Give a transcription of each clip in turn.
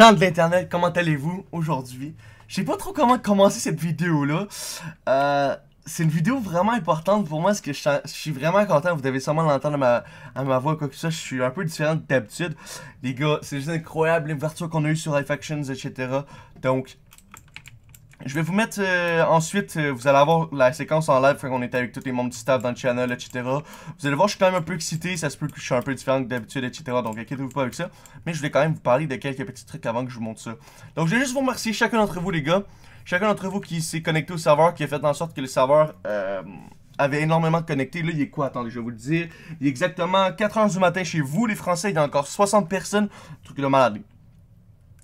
Gens de l'internet, comment allez-vous aujourd'hui? Je sais pas trop comment commencer cette vidéo-là. Euh, c'est une vidéo vraiment importante pour moi parce que je, suis vraiment content. Vous devez sûrement l'entendre à ma, ma voix, quoi que ça. Je suis un peu différent d'habitude. Les gars, c'est juste incroyable l'ouverture qu'on a eu sur Life Actions, etc. Donc, je vais vous mettre euh, ensuite, euh, vous allez avoir la séquence en live on était avec tous les membres du staff dans le channel, etc. Vous allez voir, je suis quand même un peu excité, ça se peut que je suis un peu différent que d'habitude, etc. Donc inquiétez-vous pas avec ça. Mais je voulais quand même vous parler de quelques petits trucs avant que je vous montre ça. Donc je vais juste vous remercier chacun d'entre vous les gars. Chacun d'entre vous qui s'est connecté au serveur, qui a fait en sorte que le serveur euh, avait énormément connecté. Là, il est quoi? Attendez, je vais vous le dire. Il est exactement 4h du matin chez vous, les Français. Il y a encore 60 personnes. Truc de malade.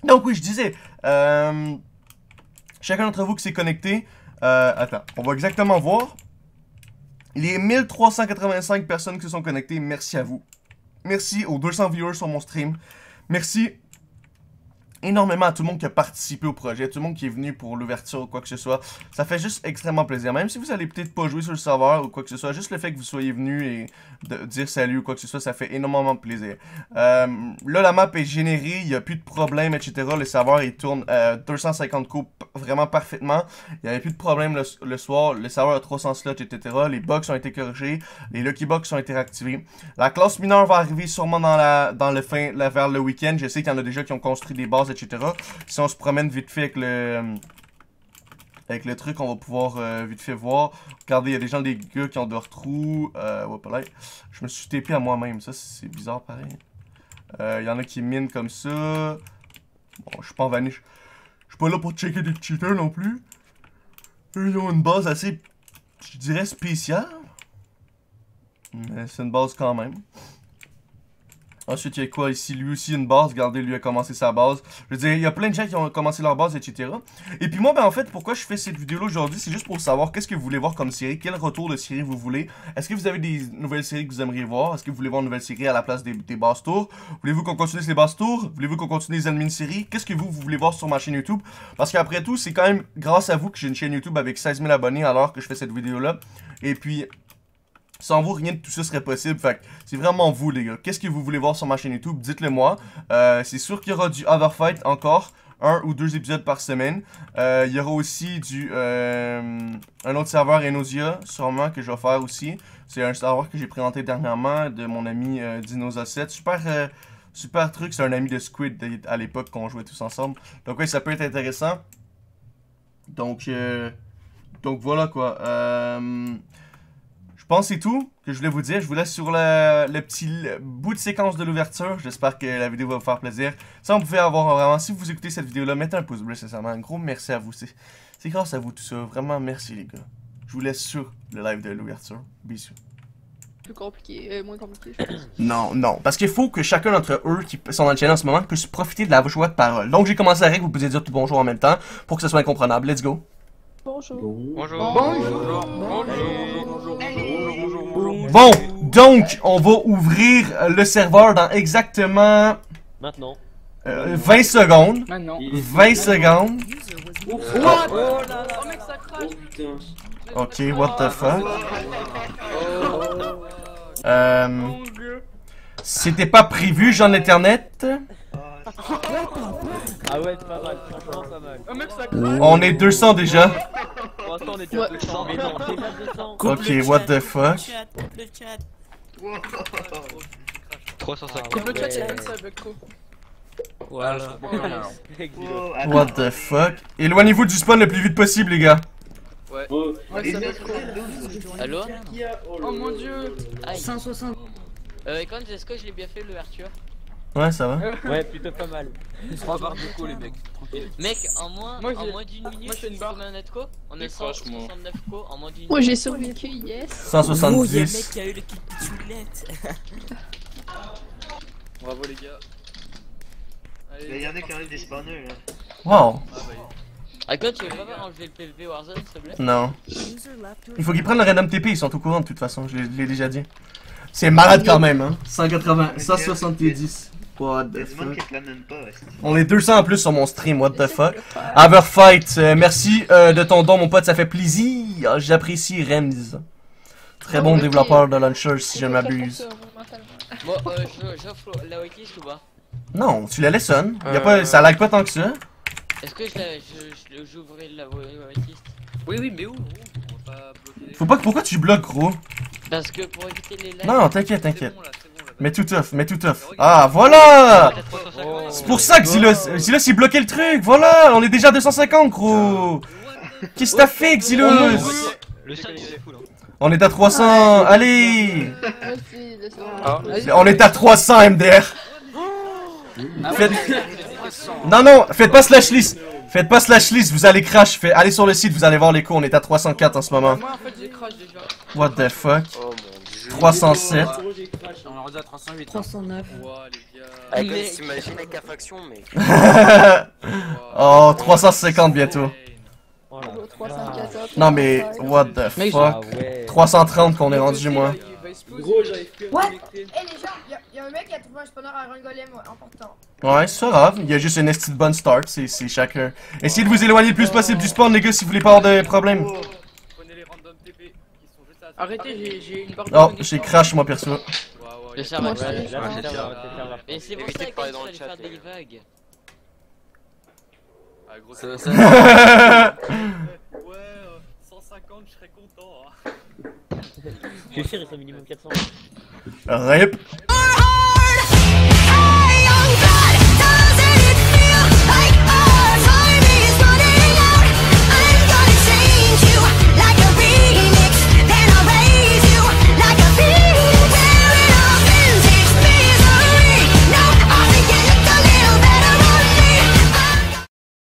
Donc oui, je disais... Euh, Chacun d'entre vous qui s'est connecté. Euh, attends, on va exactement voir. Les 1385 personnes qui sont connectées, merci à vous. Merci aux 200 viewers sur mon stream. Merci énormément à tout le monde qui a participé au projet, tout le monde qui est venu pour l'ouverture ou quoi que ce soit. Ça fait juste extrêmement plaisir. Même si vous allez peut-être pas jouer sur le serveur ou quoi que ce soit, juste le fait que vous soyez venu et de dire salut ou quoi que ce soit, ça fait énormément plaisir. Euh, là, la map est générée, il n'y a plus de problème, etc. Le serveur, il tourne 250 euh, coups vraiment parfaitement. Il n'y avait plus de problème le, soir. Le serveur a 300 slots, etc. Les box ont été corrigés. Les Lucky Box ont été réactivés. La classe mineure va arriver sûrement dans le fin, vers le week-end. Je sais qu'il y en a déjà qui ont construit des bases, etc. Si on se promène vite fait avec le... Avec le truc, on va pouvoir euh, vite fait voir. Regardez, il y a des gens, des gars qui ont deux trous. Euh, je me suis TP à moi-même. Ça, c'est bizarre, pareil. Euh, il y en a qui minent comme ça. Bon, je suis pas en vanish. Je suis pas là pour checker des cheaters non plus. Ils ont une base assez, je dirais, spéciale. Mais c'est une base quand même. Ensuite, il y a quoi ici? Lui aussi, une base. Regardez, lui a commencé sa base. Je veux dire, il y a plein de gens qui ont commencé leur base, etc. Et puis moi, ben en fait, pourquoi je fais cette vidéo-là aujourd'hui? C'est juste pour savoir qu'est-ce que vous voulez voir comme série, quel retour de série vous voulez. Est-ce que vous avez des nouvelles séries que vous aimeriez voir? Est-ce que vous voulez voir une nouvelle série à la place des, des bases tours? Voulez-vous qu'on continue les bases tours? Voulez-vous qu'on continue les admin séries? Qu'est-ce que vous, vous voulez voir sur ma chaîne YouTube? Parce qu'après tout, c'est quand même grâce à vous que j'ai une chaîne YouTube avec 16 000 abonnés alors que je fais cette vidéo-là. Et puis, sans vous, rien de tout ça serait possible. Fait c'est vraiment vous, les gars. Qu'est-ce que vous voulez voir sur ma chaîne YouTube? Dites-le moi. Euh, c'est sûr qu'il y aura du Overfight encore. Un ou deux épisodes par semaine. Euh, il y aura aussi du euh, un autre serveur Enosia, sûrement, que je vais faire aussi. C'est un serveur que j'ai présenté dernièrement de mon ami Dinoza7. Super, super truc. C'est un ami de Squid à l'époque qu'on jouait tous ensemble. Donc oui, ça peut être intéressant. Donc, donc voilà quoi. Euh... Je pense que c'est tout que je voulais vous dire. Je vous laisse sur le, petit bout de séquence de l'ouverture. J'espère que la vidéo va vous faire plaisir. Ça, on pouvait avoir vraiment... Si vous écoutez cette vidéo-là, mettez un pouce bleu, sincèrement. Un gros merci à vous. C'est grâce à vous tout ça. Vraiment, merci les gars. Je vous laisse sur le live de l'ouverture. Bisous. Plus compliqué, euh, moins compliqué, je pense. Non, non. Parce qu'il faut que chacun d'entre eux qui sont dans le channel en ce moment puisse profiter de la joie de parole. Donc, j'ai commencé à règle, vous pouvez dire tout bonjour en même temps pour que ce soit incomprenable. Let's go. Bonjour. Bonjour. Bonjour. Bonjour. Bon, donc, on va ouvrir le serveur dans exactement... Maintenant. 20 euh, secondes. Maintenant. 20 secondes. What? Oh là là. Oh mec, ça crache? Ok, what the fuck? Euh... C'était pas prévu, Jean Internet. Ah ouais, pas mal, franchement pas mal. Oh mec, ça crache. On est 200 déjà. Pour l'instant, on est déjà 200, mais non, déjà 200. Ok, what the fuck? 350. Coupe le chat, c'est comme ça, Bucko. Voilà. What the fuck? Éloignez-vous du spawn le plus vite possible, les gars. Ouais. Ouais, ça. Allo Oh mon dieu. 160. Euh, Econ, est-ce que je l'ai bien fait l'ouverture Ouais, ça va. Ouais, plutôt pas mal. 3 barres de co, les mecs. Tranquille. Mec, en moins, Moi, en j'ai- moins d'une minute, moi, j'ai une barre. combien on a de co On a 169 co en moins d'une minute. Moi j'ai survécu, yes. 170. qui a eu le kit pitchoulette. Bravo les gars. Il y en a qui arrivent des spawners là. Wow. Ah bah. Econ, tu veux pas enlever le PVP Warzone, s'il te plaît? Non. Il faut qu'ils prennent le random TP, ils sont au courant de toute façon, je l'ai- je l'ai déjà dit. C'est malade quand même, hein. 180, 170. What the fuck? On est 200 en plus sur mon stream, what the fuck? Averfight, euh, merci euh, de ton don, mon pote, ça fait plaisir. J'apprécie Rems. Très bon ok. développeur de launcher, si je m'abuse. Moi, euh, j'offre la whitelist ou pas Non, tu la laisses on. Y a Euh. pas, ça lag pas tant que ça. Est-ce que je, la- Oui, oui, mais où gros On va pas bloquer les. Faut pas, pourquoi tu bloques, gros? Parce que pour éviter les lags. Non, non, t'inquiète, t'inquiète. Mets tout tough, mets tout tough. Ah, voilà! T'as 350. C'est pour ça que Xylos, Xylos il bloquait le truc, voilà! On est déjà à 250, gros! Qu'est-ce que t'as fait, là. On est à 300, allez! Vas-y, laisse-le. Ah. On est à 300 MDR! Ah, Faites- ouais, 300. Non, non, faites pas slash list! Faites pas slash list, vous allez crash. Fait- allez sur le site, vous allez voir les coups, on est à 304 en ce moment. What the fuck? Oh mon dieu. 307. On est rendu à 308. 309. Ouah, les gars. Mais- t'imagines avec la faction, mec. oh, 350 bientôt. Oh, 314. Non mais, what the fuck? 330 qu'on est rendu, moi. Gros, j'arrive plus What? Eh les gens, y'a y a un mec qui a trouvé un spawner à un golem ouais, important. Ouais, c'est pas grave, il y a juste une esti de bonne start, c'est c'est chacun. Essayez de vous éloigner le plus possible du spawn, les gars, si vous voulez pas avoir de problème. Prenez les random TP qui sont juste à Arrêtez, j'ai- une barre de Oh, connexion. j'ai crash, moi, perso. Le serveur. Le c'est pour ça que dans le chat, des vagues. Ah, gros, Ça- c'est- ça- Ouais, euh, 150, je serais content. hein. Je suis sûr, il faut minimum 400. RIP.